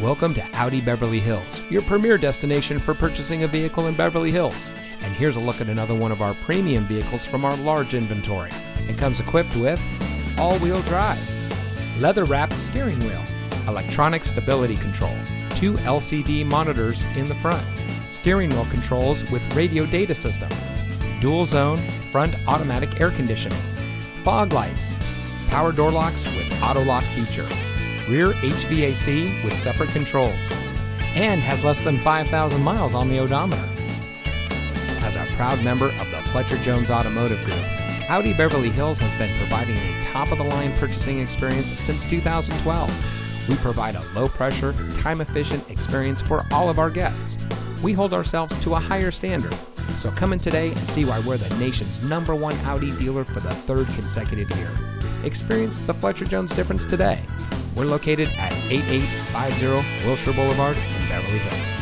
Welcome to Audi Beverly Hills, your premier destination for purchasing a vehicle in Beverly Hills. And here's a look at another one of our premium vehicles from our large inventory. It comes equipped with all wheel drive, leather wrapped steering wheel, electronic stability control, two LCD monitors in the front, steering wheel controls with radio data system, dual zone front automatic air conditioning, fog lights, power door locks with auto lock feature, rear HVAC with separate controls, and has less than 5,000 miles on the odometer. As a proud member of the Fletcher Jones Automotive Group, Audi Beverly Hills has been providing a top of the line purchasing experience since 2012. We provide a low pressure, time efficient experience for all of our guests. We hold ourselves to a higher standard. So come in today and see why we're the nation's number one Audi dealer for the third consecutive year. Experience the Fletcher Jones difference today. We're located at 8850 Wilshire Boulevard in Beverly Hills.